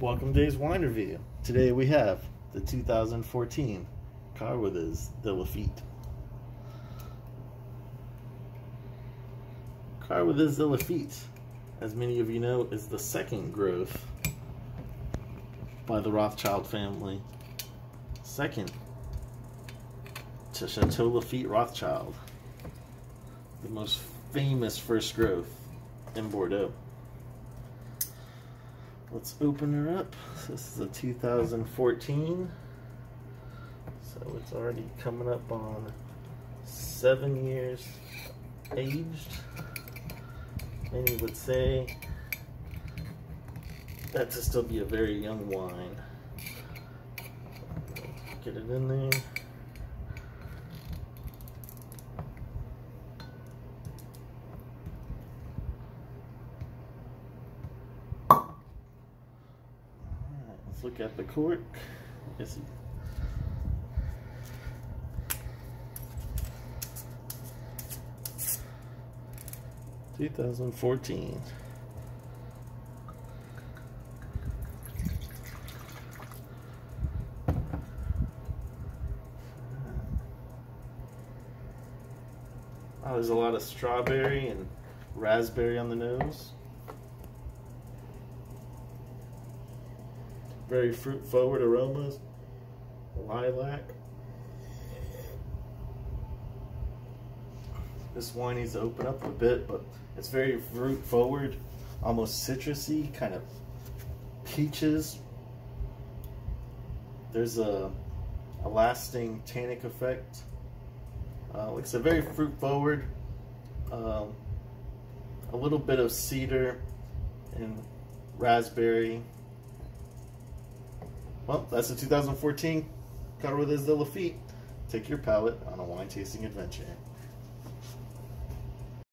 Welcome to Dave's Wine Review. Today we have the 2014 Carruades de Lafite. Carruades Lafite, as many of you know, is the second growth by the Rothschild family. Second to Chateau Lafite Rothschild, the most famous first growth in Bordeaux. Let's open her up. This is a 2014. So it's already coming up on seven years aged. Many would say that to still be a very young wine. Get it in there. Let's look at the cork. Yes. Two thousand fourteen. Oh, there's a lot of strawberry and raspberry on the nose. Very fruit forward aromas, lilac. This wine needs to open up a bit, but it's very fruit forward, almost citrusy, kind of peaches. There's a, a lasting tannic effect. Uh, like I said, very fruit forward. Um, a little bit of cedar and raspberry well, that's the 2014 Carruades de Lafite. Take your palate on a wine tasting adventure.